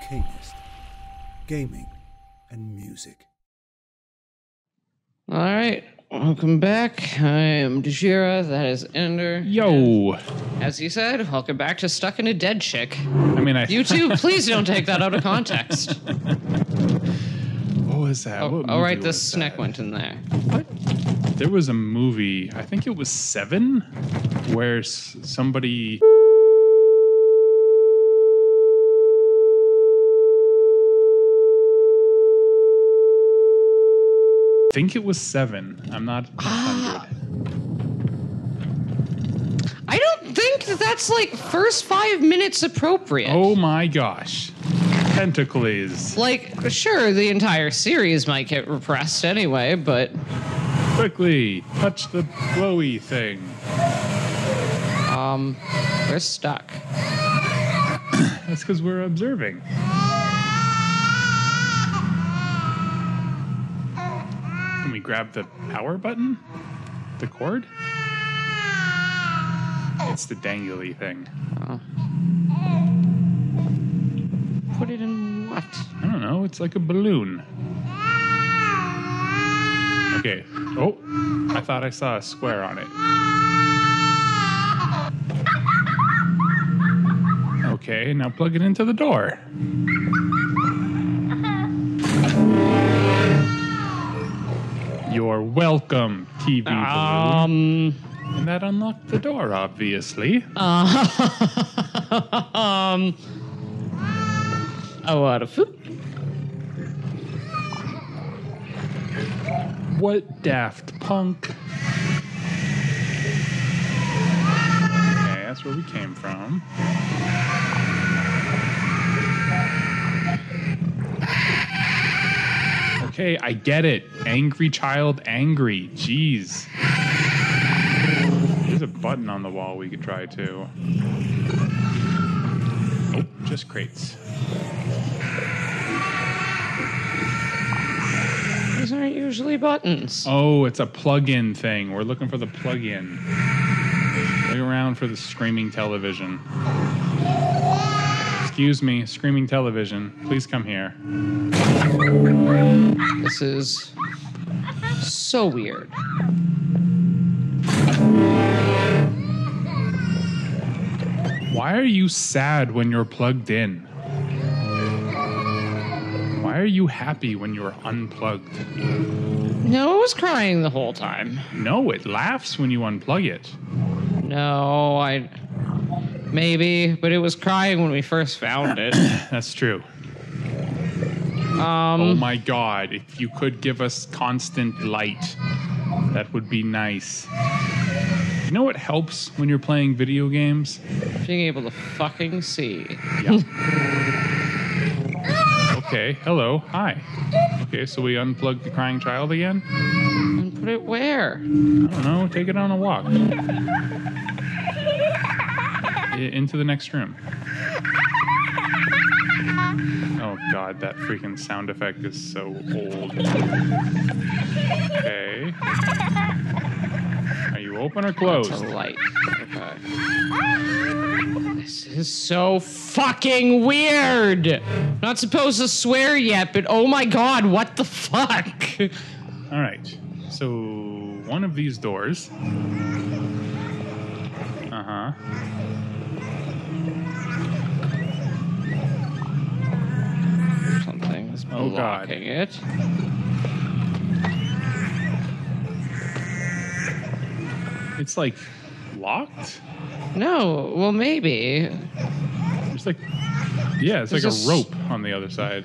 arcanist, gaming, and music. All right, welcome back. I am Dejira. That is Ender. Yo. As you said, welcome back to Stuck in a Dead Chick. I mean, I. You too, please don't take that out of context. What was that? Oh, What all right, movie this was snack that? went in there. What? There was a movie. I think it was Seven, where s- somebody. Think it was Seven. I'm not Ah. I don't think that that's like first five minutes appropriate. Oh my gosh. Pentacles. Like, sure, the entire series might get repressed anyway, but Quickly, touch the glowy thing. um, we're stuck. That's because we're observing. Grab the power button? The cord? It's the dangly thing. Oh. Put it in what? I don't know. It's like a balloon. Okay. Oh, I thought I saw a square on it. Okay, now plug it into the door. You're welcome, TV balloon. Um, And that unlocked the door, obviously. um, a lot of food. What Daft Punk? Okay, that's where we came from. Okay, I get it. Angry child, angry. Jeez. There's a button on the wall we could try too. Oh, just crates. These aren't usually buttons. Oh, it's a plug-in thing. We're looking for the plug-in. Look around for the screaming television. Excuse me, screaming television. Please come here. This is so weird. Why are you sad when you're plugged in? Why are you happy when you're unplugged? No, it was crying the whole time. No, it laughs when you unplug it. No, I. Maybe, but it was crying when we first found it. That's true. Um, Oh my god, if you could give us constant light, that would be nice. You know what helps when you're playing video games? being able to fucking see. Yeah. okay, hello, hi. Okay, so we unplugged the crying child again? And put it where? I don't know, take it on a walk. I- Into the next room. Oh god, that freaking sound effect is so old. Okay. Are you open or To closed? light. Okay. This is so fucking weird. Not supposed to swear yet, but oh my god, what the fuck? All right. So one of these doors. Uh huh. Something's Oh, God. blocking it. It's like locked. No, well maybe. It's like yeah, it's like There's a a s- rope on the other side.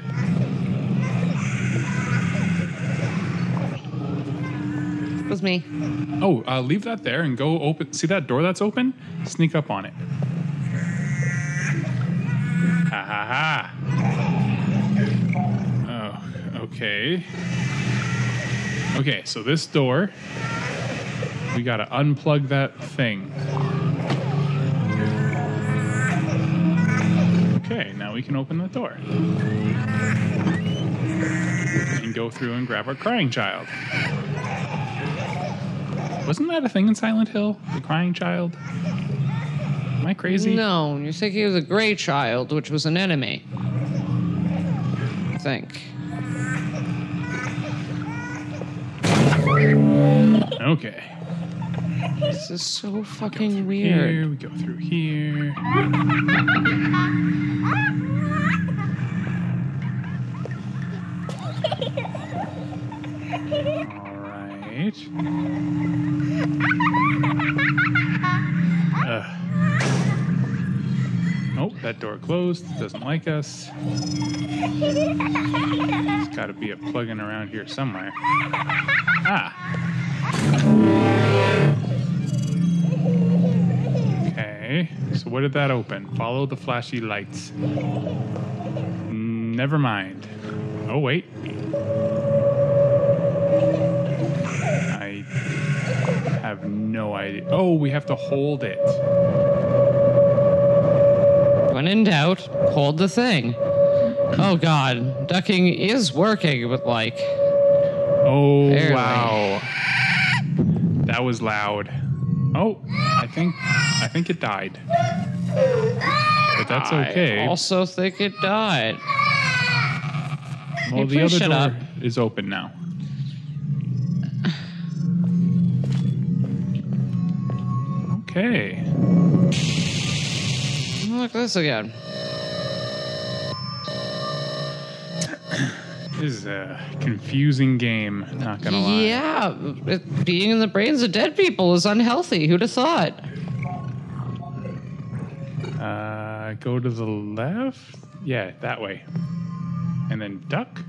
It was me. Oh, uh, leave that there and go open. See that door that's open? Sneak up on it. Ha ha ha. Okay. Okay, so this door, we gotta unplug that thing. Okay, now we can open the door. And go through and grab our crying child. Wasn't that a thing in Silent Hill? The crying child? Am I crazy? No, you're thinking of the Gray Child, which was an enemy. I think. Okay. This is so fucking weird. Here weird. we go through here. All right. Ugh. Oh, that door closed. Doesn't like us. Got to be a plug-in around here somewhere. Ah. Okay, so what did that open? Follow the flashy lights. Never mind. Oh, wait. I have no idea. Oh, we have to hold it. When in doubt, hold the thing. Oh god, ducking is working, but like, Oh, Barely. wow. That was loud. Oh, I think I think it died. But that's okay. I also think it died. well, you the other shut door up. is open now. Okay. Look at this again. This is a confusing game, not gonna lie. Yeah, it, being in the brains of dead people is unhealthy. Who'd have thought? Uh, go to the left? Yeah, that way. And then duck?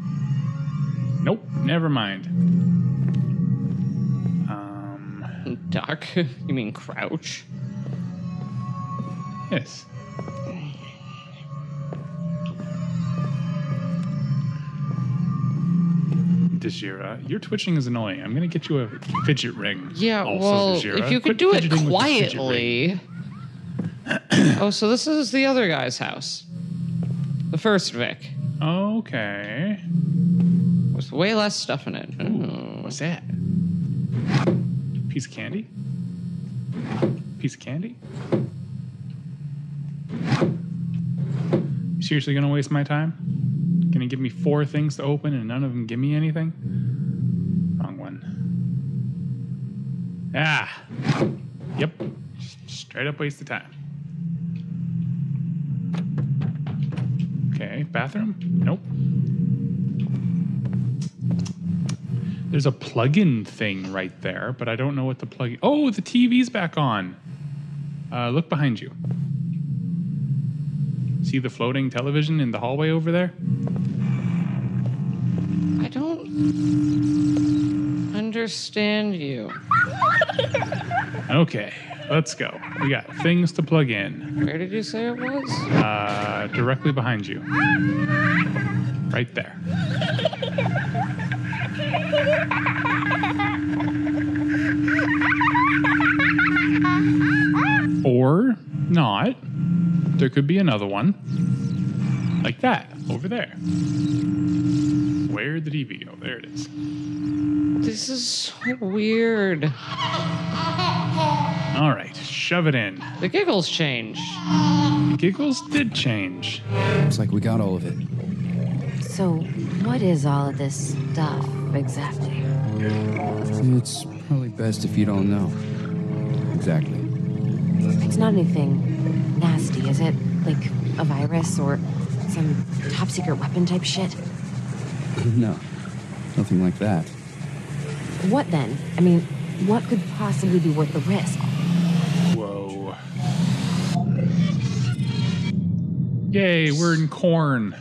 Nope, never mind. Um, Duck? You mean crouch? yes. Dejira, uh, your twitching is annoying. I'm gonna get you a fidget ring. Yeah, also, well, Dejira. if uh. you Quit could do it fidgeting with your fidget ring. quietly. oh, so this is the other guy's house. The first Vic. Okay. With way less stuff in it. Ooh. Oh. What's that? Piece of candy? Piece of candy? Seriously gonna waste my time? Gonna give me four things to open and none of them give me anything? Wrong one. Ah! Yep. Straight up waste of time. Okay, bathroom? Nope. There's a plug-in thing right there, but I don't know what the plug. Oh, the TV's back on. Uh, look behind you. See the floating television in the hallway over there? Understand you. Okay, let's go. We got things to plug in. Where did you say it was? Uh, directly behind you. Right there. Or not. There could be another one. Like that, over there. Where'd the TV go? Oh, there it is. This is so weird. All right, shove it in. The giggles changed. Giggles did change. Looks like we got all of it. So, what is all of this stuff exactly? It's probably best if you don't know. Exactly. It's not anything nasty, is it? Like a virus or some top secret weapon type shit? No, nothing like that. What then? I mean, what could possibly be worth the risk? Whoa. Yay, we're in corn.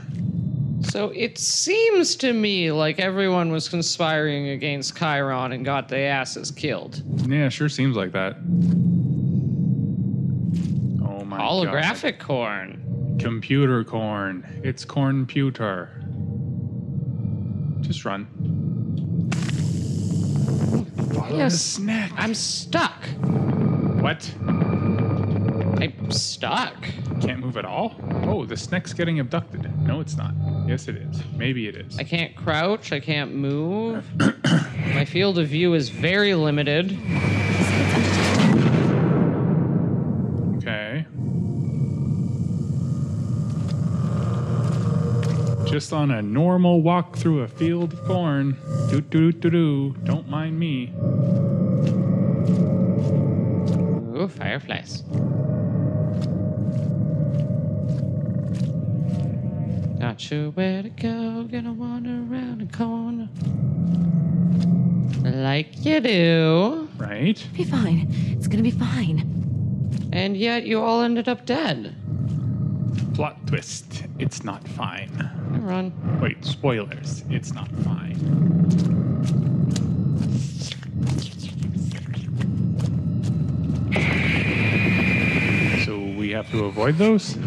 So it seems to me like everyone was conspiring against Chiron and got their asses killed. Yeah, sure seems like that. Oh my Holographic corn. Computer corn. It's cornputer. Just run. Follow Yes. the snack. I'm stuck. What? I'm stuck. Can't move at all? Oh, the snack's getting abducted. No, it's not. Yes, it is. Maybe it is. I can't crouch. I can't move. My field of view is very limited. Okay. Just on a normal walk through a field of corn. Doo doo doo doo. Don't mind me. Ooh, fireflies. Not sure where to go, gonna wander around the corner. Like you do. Right? Be fine. It's gonna be fine. And yet you all ended up dead. Plot twist. It's not fine. Run. Wait, spoilers. It's not fine. So we have to avoid those?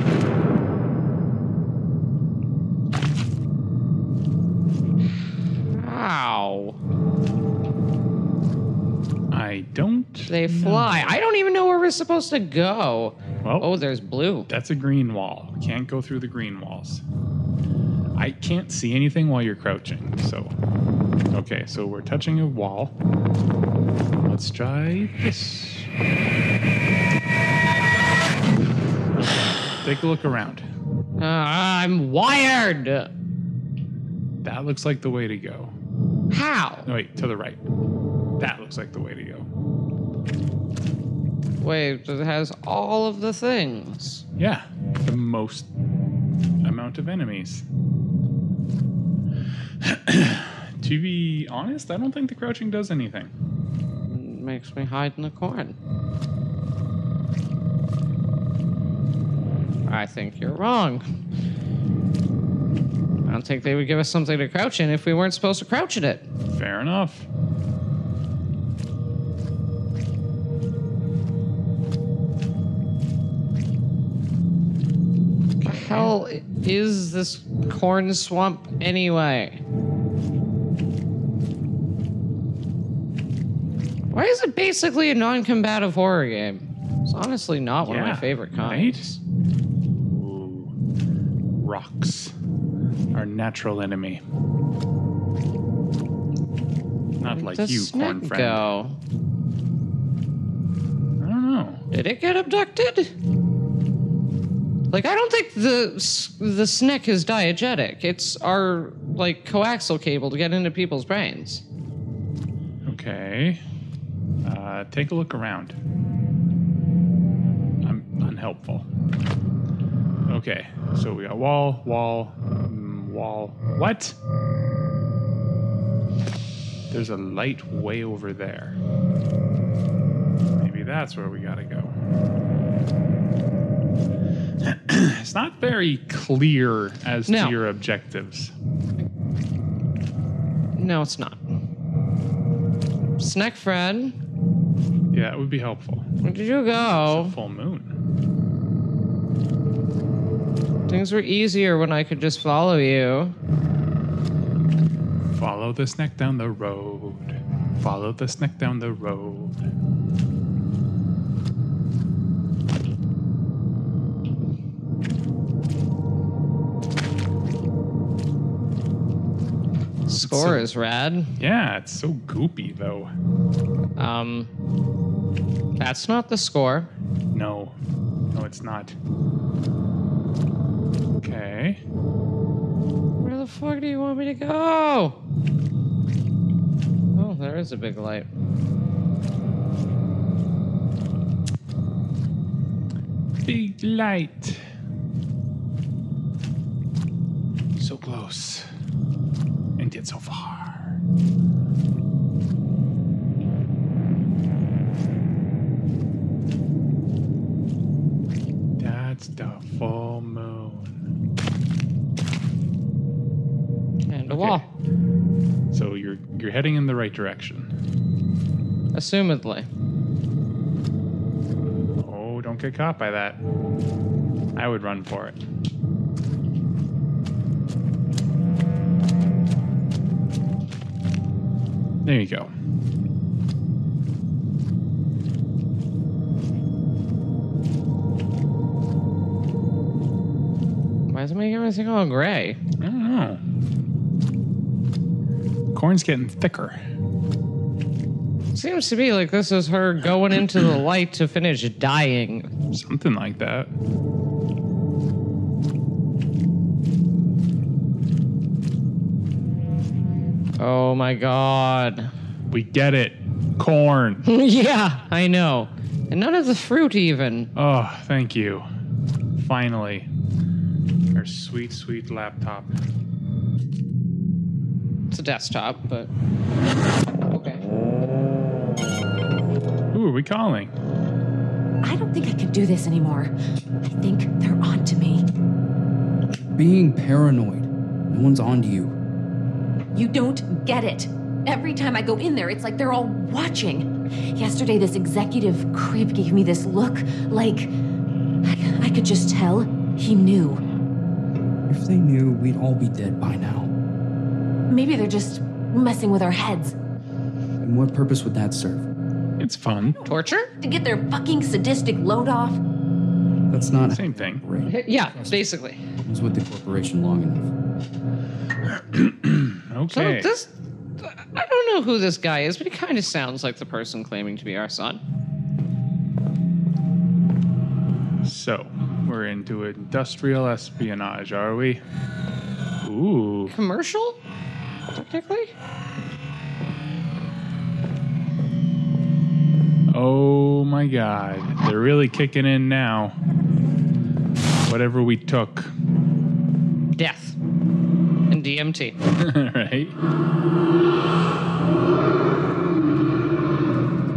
Ow. I don't. They fly. I don't even know where we're supposed to go. Well, Oh, there's blue. that's a green wall. Can't go through the green walls. I can't see anything while you're crouching, so. Okay, so we're touching a wall. Let's try this. Take a look around. Uh, I'm wired. That looks like the way to go. How? No, wait, to the right. That looks like the way to go. Wait, it has all of the things. Yeah, the most amount of enemies. to be honest, I don't think the crouching does anything. It Makes me hide in the corn. I think you're wrong. I don't think they would give us something to crouch in if we weren't supposed to crouch in it. Fair enough. Hell is this corn swamp anyway? Why is it basically a non-combative horror game? It's honestly not one of my favorite right? kinds. Ooh. Rocks. Our natural enemy. Not like you, corn friend. go? I don't know. Did it get abducted? Like I don't think the the snick is diegetic. It's our like coaxial cable to get into people's brains. Okay. Uh, take a look around. I'm unhelpful. Okay, so we got wall, wall, mm, wall. What? There's a light way over there. Maybe that's where we gotta go. it's not very clear as No. to your objectives. No, it's not. Snack Fred, Yeah, that would be helpful. where did you go? Full moon. Things were easier when I could just follow you. Follow the snack down the road. Follow the snack down the road. Score So- is rad. Yeah, it's so goopy though. Um, that's not the score. No, no, it's not. Okay. Where the fuck do you want me to go? Oh, there is a big light. Big light. So close. And yet so far. That's the full moon. And a Okay. wall. So you're you're heading in the right direction. Assumedly. Oh, don't get caught by that. I would run for it. There you go. Why is it making everything all gray? I don't know. Corn's getting thicker. Seems to be like this is her going into the light to finish dying. Something like that. Oh my god. We get it. Corn. yeah, I know. And none of the fruit even. Oh, thank you. Finally. Our sweet, sweet laptop. It's a desktop, but okay. Who are we calling? I don't think I can do this anymore. I think they're on to me. Being paranoid. No one's on to you. You don't get it. Every time I go in there, it's like they're all watching. Yesterday, this executive creep gave me this look like I, I could just tell he knew. If they knew, we'd all be dead by now. Maybe they're just messing with our heads And what purpose would that serve? It's fun. Torture? to get their fucking sadistic load off. That's not a Same thing. Right. Yeah, basically. I was with the corporation long enough. So this I don't know who this guy is, but he kind of sounds like the person claiming to be our son. So, we're into industrial espionage, are we? Ooh. Commercial? Technically? Oh my god. They're really kicking in now. Whatever we took. Death. DMT. right?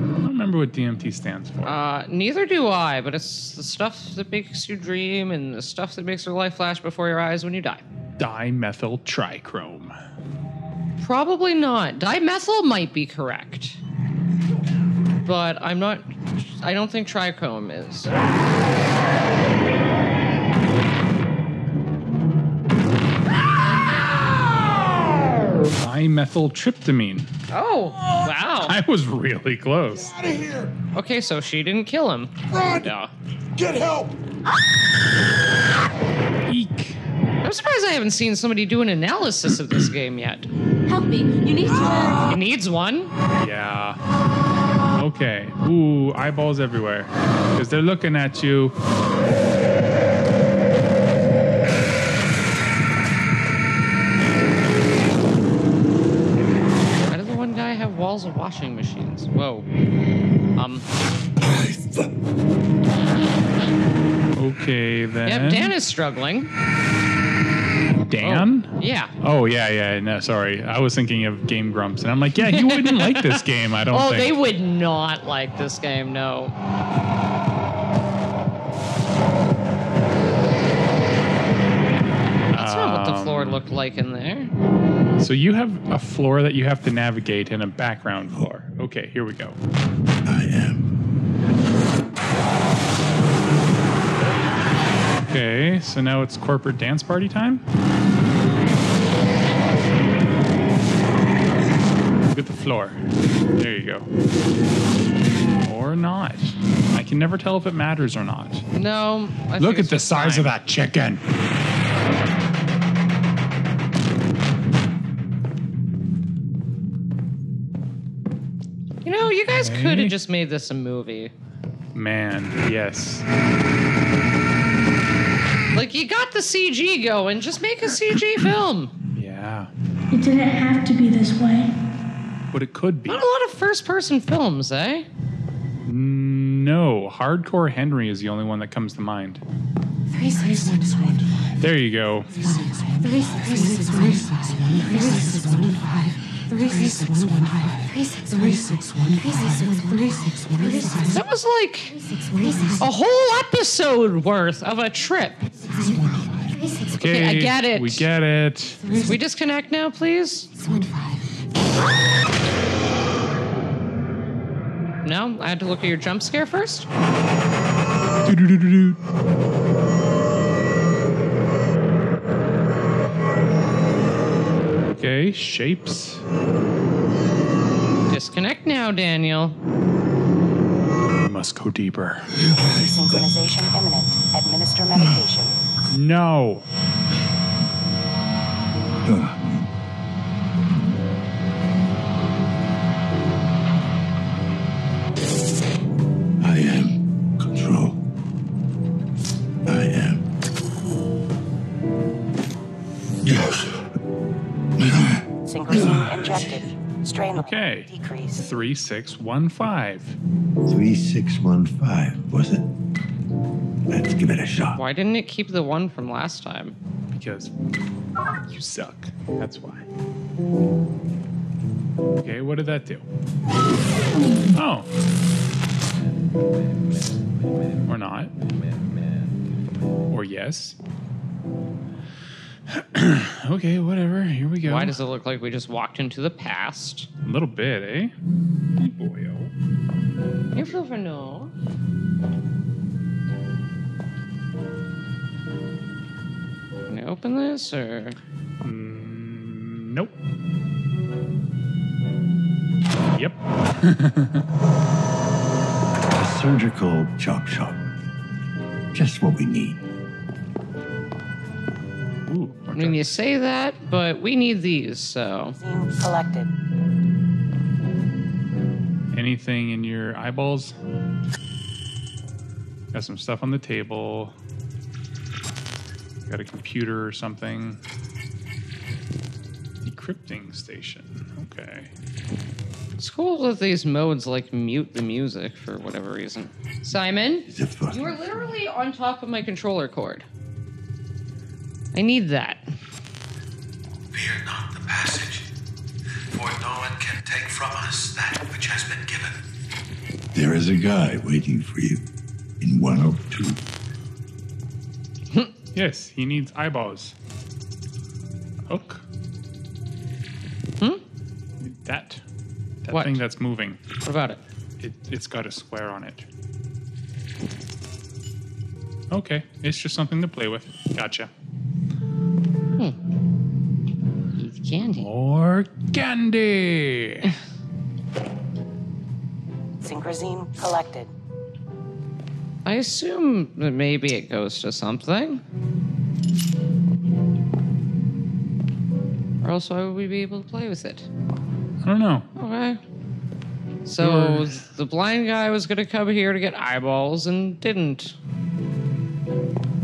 I don't remember what DMT stands for. Uh, neither do I, but it's the stuff that makes you dream and the stuff that makes your life flash before your eyes when you die. Dimethyl trichrome. Probably not. Dimethyl might be correct. But I'm not. I don't think trichrome is. Dimethyltryptamine. Oh, wow. I was really close. Out of here! Okay, so she didn't kill him. Run! Yeah. Get help! Eek. I'm surprised I haven't seen somebody do an analysis of this game yet. Help me. You need to. It needs one. Yeah. Okay. Ooh, eyeballs everywhere. Because they're looking at you. Walls of washing machines? Whoa. Um. Okay, then. Yep, Dan is struggling. Dan? Yeah. Oh, yeah, yeah. No, sorry. I was thinking of Game Grumps. And I'm like, yeah, he wouldn't like this game, I don't Oh, think. they would not like this game. No. That's not what the floor Um, looked like in there. So you have a floor that you have to navigate and a background floor. Okay, here we go. I am. Okay, so now it's corporate dance party time. Look at the floor. There you go. Or not. I can never tell if it matters or not. No. I Look at the size time. of that chicken. Guys could have just made this a movie. Man, yes. Like, you got the CG going. Just make a CG film. Yeah. It didn't have to be this way. But it could be. Not a lot of first person films, eh? No, Hardcore Henry is the only one that comes to mind. Three six one five. There you go. Three six one five. Three six one five. Three six one five. Three six one six one Three six one three six one five. That was like Three six a whole episode worth of a trip. three six Okay, I get it. We get it. we disconnect now, please? one five. No? I had to look at your jump scare first? Okay, shapes. Disconnect now, Daniel. We must go deeper. Synchronization imminent. Administer medication. No. Okay. decrease. 3615. 3615, was it? Let's give it a shot. Why didn't it keep the one from last time? Because you suck. That's why. Okay, what did that do? Oh. Or not. Or yes. okay, whatever. Here we go. Why does it look like we just walked into the past? A little bit, eh? Hey, boyo. You feel for no. Can I open this or? Mm, nope. Yep. A Surgical chop chop. Just what we need. Ooh, I mean, you say that, but we need these, so. Scene selected. Anything in your eyeballs? Got some stuff on the table. Got a computer or something. Decrypting station. Okay. It's cool that these modes like mute the music for whatever reason. Simon, Is it fucking- you are literally on top of my controller cord. I need that. Fear not the passage, for no one can take from us that which has been given. There is a guy waiting for you in 102. Yes, he needs eyeballs. Hook. Hmm? That. That What? thing that's moving. What about it? It, it's got a square on it. Okay, it's just something to play with. Gotcha. Candy. More candy. Synchrozine collected. I assume that maybe it goes to something. Or else why would we be able to play with it? I don't know. Okay. So You're- the blind guy was gonna come here to get eyeballs and didn't.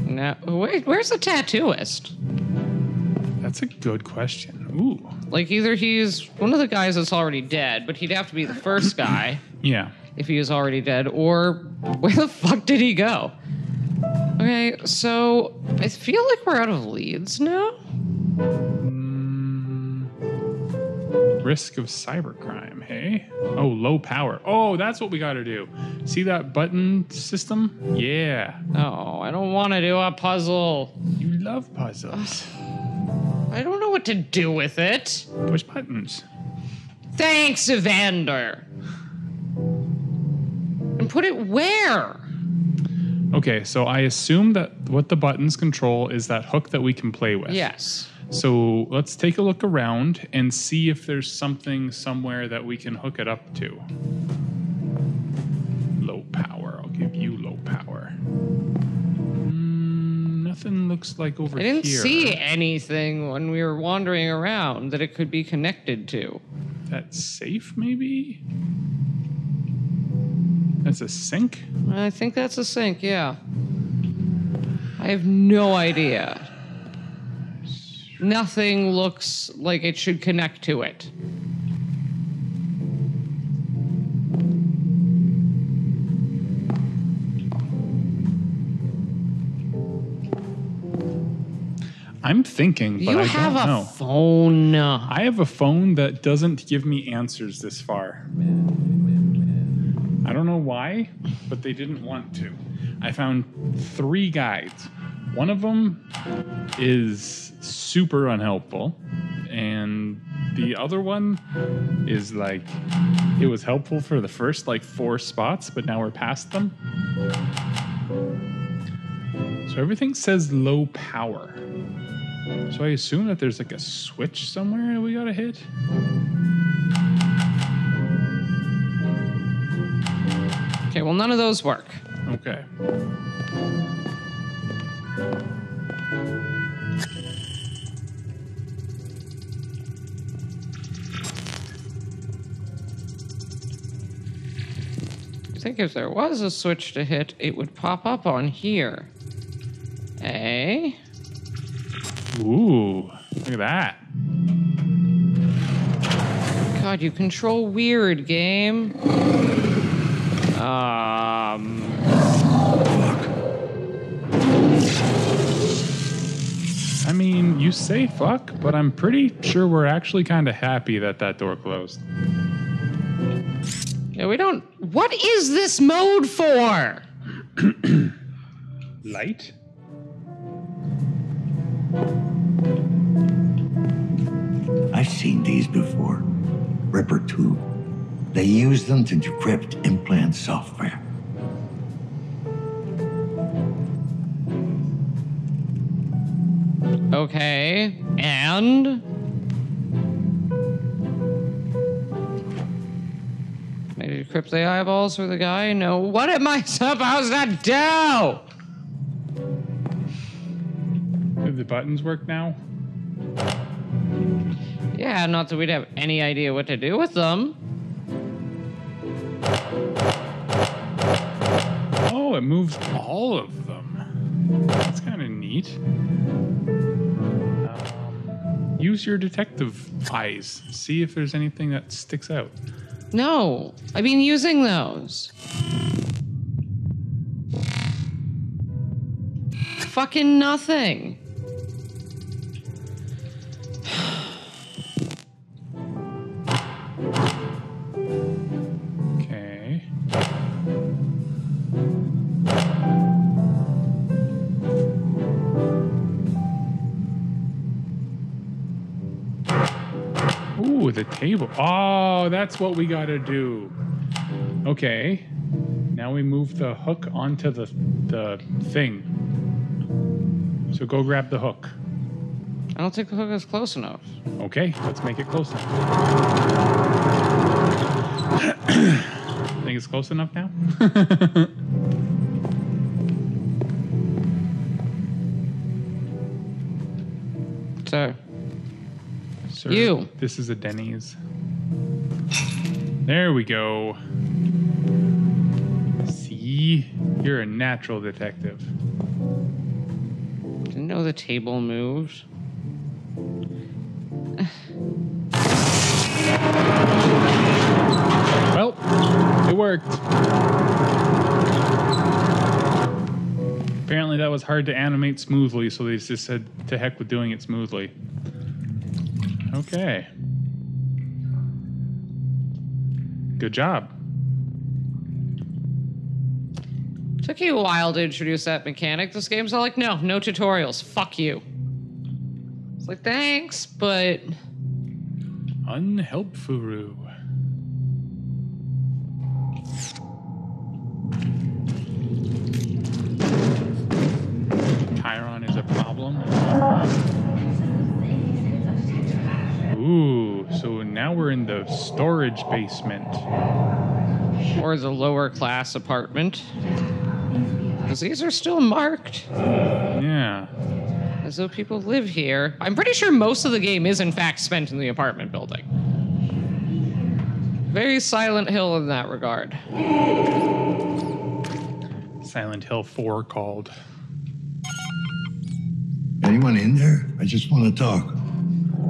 Now, wait, where's the tattooist? That's a good question. Ooh. Like, either he's one of the guys that's already dead, but he'd have to be the first guy Yeah. if he was already dead, or where the fuck did he go? Okay, so I feel like we're out of leads now. Mm, risk of cybercrime, hey? Oh, low power. Oh, that's what we got to do. See that button system? Yeah. No, I don't want to do a puzzle. You love puzzles. I don't know what to do with it. Push buttons. Thanks, Evander. And put it where? Okay, so I assume that what the buttons control is that hook that we can play with. Yes. So let's take a look around and see if there's something somewhere that we can hook it up to. Looks like over I didn't here. see anything when we were wandering around that it could be connected to. That safe, maybe? That's a sink? I think that's a sink, yeah. I have no idea. Nothing looks like it should connect to it. I'm thinking, but you I have don't a know. phone. I have a phone that doesn't give me answers this far. I don't know why, but they didn't want to. I found three guides. One of them is super unhelpful, and the other one is like it was helpful for the first like four spots, but now we're past them. So everything says low power. So I assume that there's like a switch somewhere that we gotta hit. Okay, well, none of those work. Okay. I think if there was a switch to hit, it would pop up on here. Eh? Ooh, look at that. God, you control weird game. Um. I mean, you say fuck, but I'm pretty sure we're actually kind of happy that that door closed. Yeah, we don't. What is this mode for? Light? I've seen these before. Ripper 2. They use them to decrypt implant software. Okay, and. Maybe decrypt the eyeballs for the guy? No. What am I supposed to do? Buttons work now? Yeah, not so we'd have any idea what to do with them. Oh, it moves all of them. That's kind of neat. Um, use your detective eyes. See if there's anything that sticks out. No, I've been using those. Fucking nothing. The table. Oh, that's what we gotta do. Okay. Now we move the hook onto the the thing. So go grab the hook. I don't think the hook is close enough. Okay, let's make it close enough. Think it's close enough now? So, Sir, You. This is a Denny's. There we go. See? You're a natural detective. didn't know the table moved. Well, it worked. Apparently, that was hard to animate smoothly, so they just said to heck with doing it smoothly. Okay. Good job. Took you a while to introduce that mechanic. This game's all like, no, no tutorials. Fuck you. It's like, thanks, but Unhelpful. Now we're in the storage basement. or the lower class apartment. Because these are still marked Yeah. as though people live here. I'm pretty sure most of the game is, in fact, spent in the apartment building. Very Silent Hill in that regard. Silent Hill 4 called. Anyone in there? I just want to talk.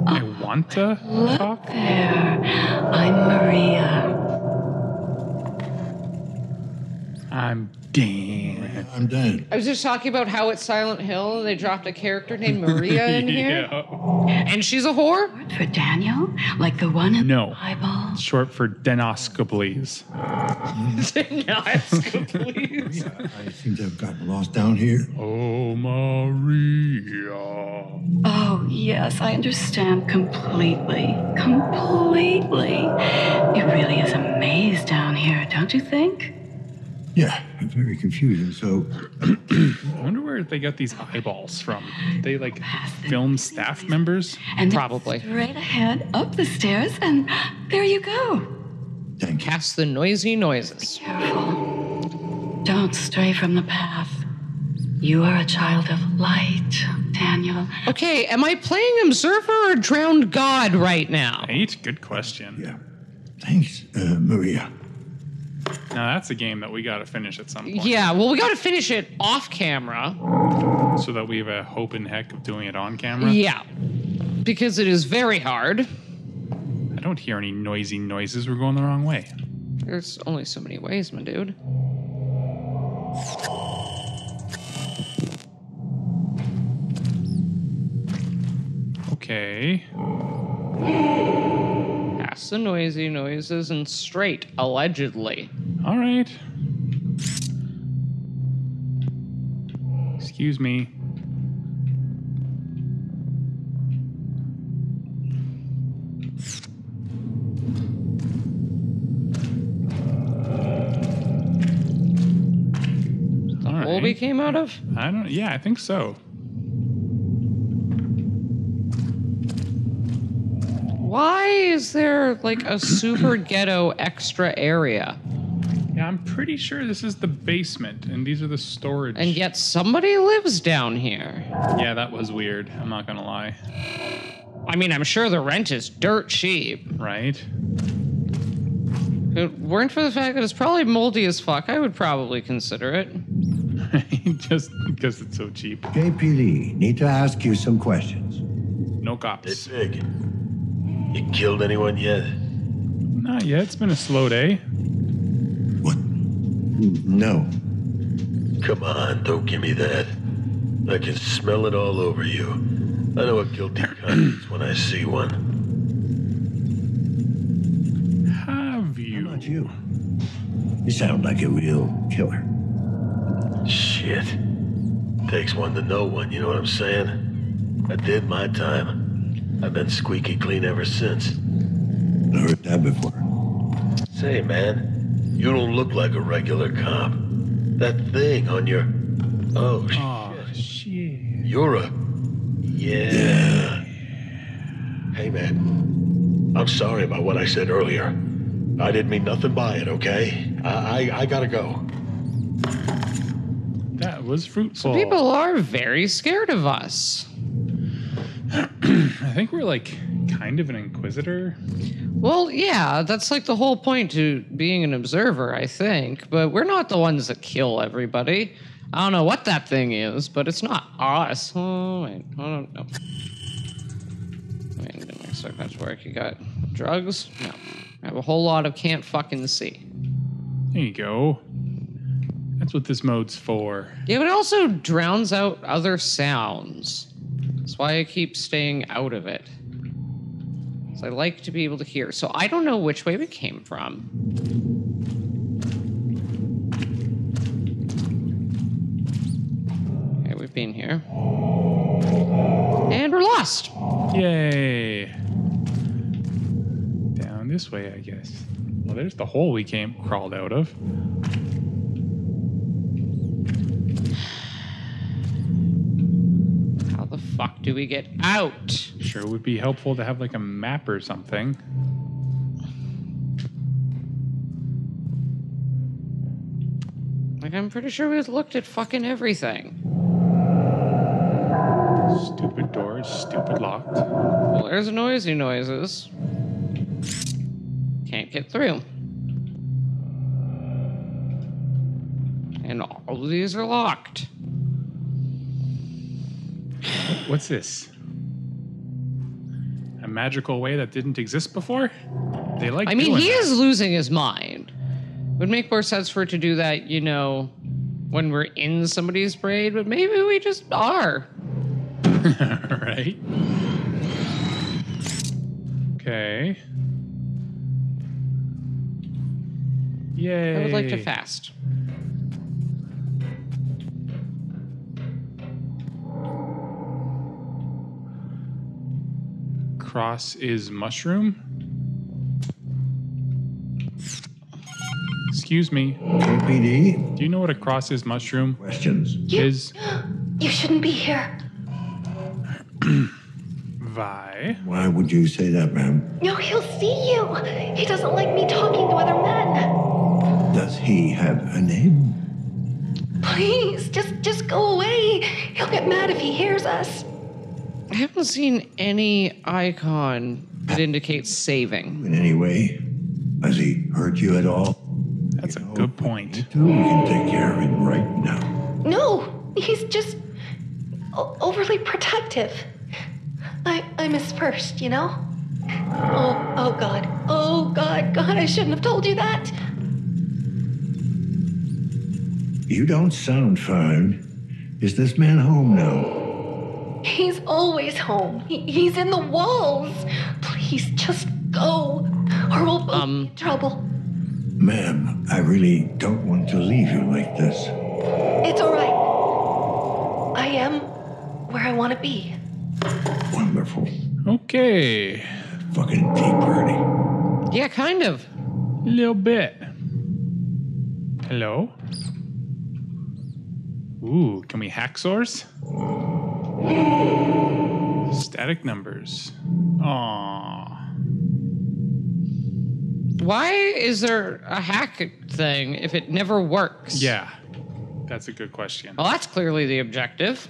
I want to talk? There. I'm Maria. I'm Dan. I'm Dan. I was just talking about how it's Silent Hill and they dropped a character named Maria in here. And she's a whore? For Daniel? Like the one in No. the Bible? Short for Denoscoples. please. I seem to have gotten lost down here. Oh, Maria. Oh, yes, I understand completely. Completely. It really is a maze down here, don't you think? Yeah, very confusing. So, I wonder where they got these eyeballs from. They like film staff members? And Probably. Right ahead, up the stairs, and there you go. thank you. Cast the noisy noises. Careful. Don't stray from the path. You are a child of light, Daniel. Okay, am I playing Observer or Drowned God right now? Eight? Good question. Yeah. Thanks, uh, Maria. Now that's a game that we got to finish at some point. Yeah, well, we gotta finish it off camera. So that we have a hope in heck of doing it on camera. Yeah. Because it is very hard. I don't hear any noisy noises. We're going the wrong way. There's only so many ways, my dude. Okay. The noisy noises and straight, allegedly. All right. Excuse me. All Hole we came out of? I don't. Yeah, I think so. Why is there like a super ghetto extra area? Yeah, I'm pretty sure this is the basement, and these are the storage. And yet somebody lives down here. yeah, that was weird. I'm not gonna lie. I mean, I'm sure the rent is dirt cheap. Right? If it weren't for the fact that it's probably moldy as fuck, I would probably consider it. Just because it's so cheap. KPD, need to ask you some questions. No cops. It's Pig. You killed anyone yet? Not yet. It's been a slow day. What? No. Come on, don't give me that. I can smell it all over you. I know a guilty conscience when I see one. Have you? How about you? You sound like a real killer. Shit. Takes one to know one, you know what I'm saying? I did my time. I've been squeaky clean ever since. I heard that before. Say, man, you don't look like a regular cop. That thing on your. Oh, shit. Oh shit. You're a. Yeah. Hey, man. I'm sorry about what I said earlier. I didn't mean nothing by it, okay? I, I, I gotta go. That was fruitful. People are very scared of us. I think we're like kind of an inquisitor. Well, yeah, that's like the whole point to being an observer, I think. But we're not the ones that kill everybody. I don't know what that thing is, but it's not us. Oh, wait. I don't know. I mean, didn't expect to work. You got drugs? No. I have a whole lot of can't fucking see. There you go. That's what this mode's for. Yeah, but it also drowns out other sounds. That's why I keep staying out of it. 'Cause I like to be able to hear. So I don't know which way we came from. Okay, we've been here. And we're lost. Yay. Down this way, I guess. Well, there's the hole we came crawled out of. Fuck do we get out? Sure would be helpful to have like a map or something. Like, I'm pretty sure we've looked at fucking everything. Stupid doors, stupid locked. Well, there's noisy noises. Can't get through. And all of these are locked. What's this? A magical way that didn't exist before? They like I mean, he that. is losing his mind. It Would make more sense for it to do that, you know, when we're in somebody's brain, but maybe we just are. right? Okay. Yay. I would like to fast. Cross is mushroom. Excuse me. KPD, Do you know what a cross is mushroom questions. is? You shouldn't be here. Vi. Why would you say that, ma'am? No, he'll see you. He doesn't like me talking to other men. Does he have a name? Please, just just go away. He'll get mad if he hears us. I haven't seen any icon that indicates saving. In any way? Has he hurt you at all? That's a good point. Dude, we can take care of it right now. No, he's just o- overly protective. I I'm first, you know. Oh, oh God. Oh God, God, I shouldn't have told you that. You don't sound fine. Is this man home now? He's always home. He, he's in the walls. Please just go, or we'll both Um, be in trouble. Ma'am, I really don't want to leave you like this. It's all right. I am where I want to be. Wonderful. Okay. Fucking tea party. Yeah, kind of. A little bit. Hello? Ooh, can we hack source? Static numbers. Aww. Why is there a hack thing if it never works? Yeah, that's a good question. Well, that's clearly the objective.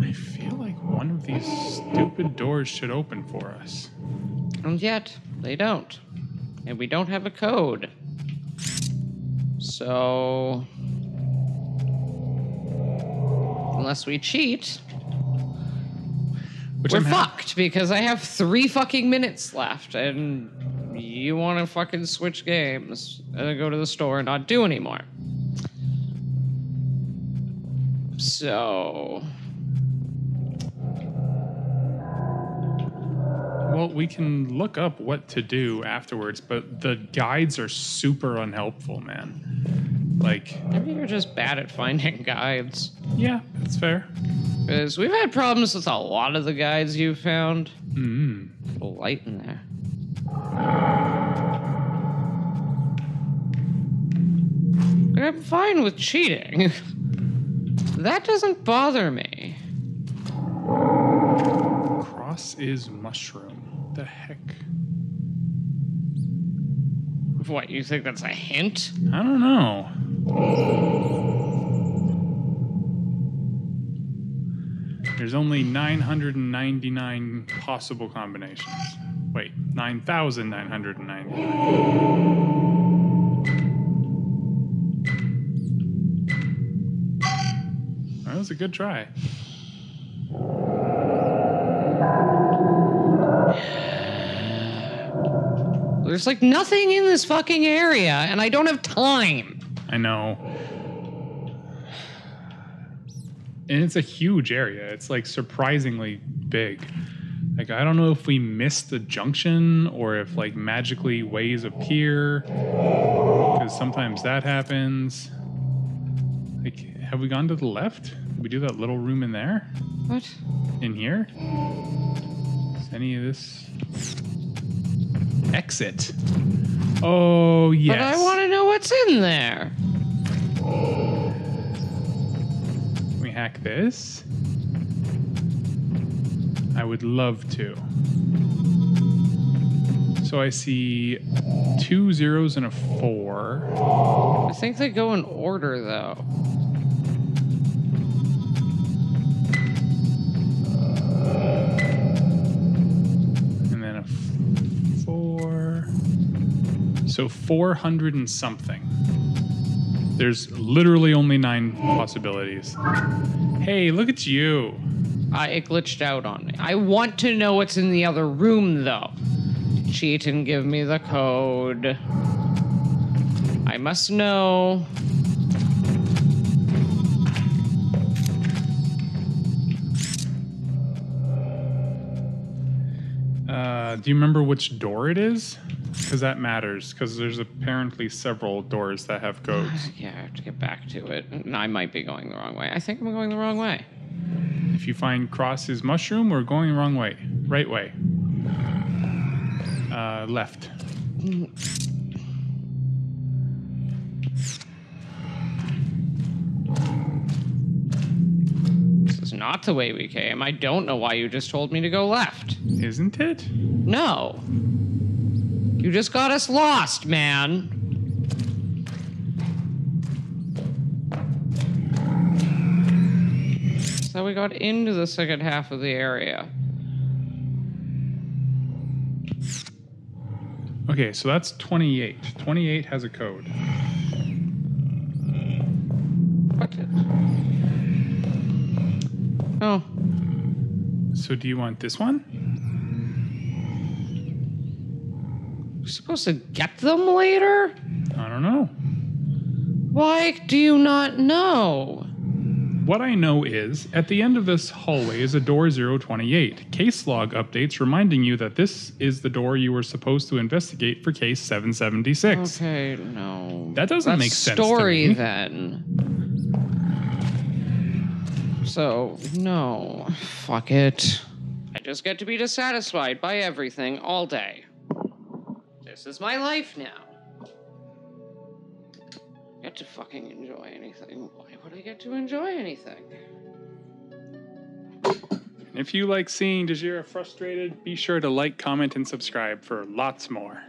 I feel like one of these stupid doors should open for us. And yet, they don't. And we don't have a code. So. Unless we cheat, Which we're I'm fucked because I have three fucking minutes left and you want to fucking switch games and go to the store and not do anymore. So. Well, we can look up what to do afterwards, but the guides are super unhelpful, man. Like, Maybe you're just bad at finding guides. yeah, that's fair. Because we've had problems with a lot of the guides you've found. Mm. A light in there. I'm fine with cheating. that doesn't bother me. Cross is mushroom. The heck? What, you think that's a hint? I don't know. There's only 999 possible combinations. Wait, 9,999. That was a good try. There's like nothing in this fucking area, and I don't have time. I know. And it's a huge area. It's like surprisingly big. Like I don't know if we missed the junction or if like magically ways appear because sometimes that happens. Like have we gone to the left? Did we do that little room in there? What? In here? Is any of this exit? Oh yes. But I want to know what's in there. Can we hack this? I would love to. So I see two zeros and a four. I think they go in order, though. And then a f- four. So 400 and something. There's literally only nine possibilities. Hey, look at you. I it glitched out on me. I want to know what's in the other room, though. Cheat and give me the code. I must know. Uh, do you remember which door it is? Because that matters. Because there's apparently several doors that have codes. Yeah, I have to get back to it. And I might be going the wrong way. I think I'm going the wrong way. If you find cross is mushroom, we're going the wrong way. Right way. Uh, left. This is not the way we came. I don't know why you just told me to go left. Isn't it? No. You just got us lost, man. So we got into the second half of the area. Okay, so that's 28. 28 has a code. What? Oh, So do you want this one? Supposed to get them later? I don't know. Why do you not know? What I know is, at the end of this hallway is a door 028. Case log updates reminding you that this is the door you were supposed to investigate for case 776. Okay, no. That doesn't That's make sense to story me. then. So, no. Fuck it. I just get to be dissatisfied by everything all day. This is my life now. I Get to fucking enjoy anything. Why would I get to enjoy anything? If you like seeing Dejira frustrated, be sure to like, comment, and subscribe for lots more.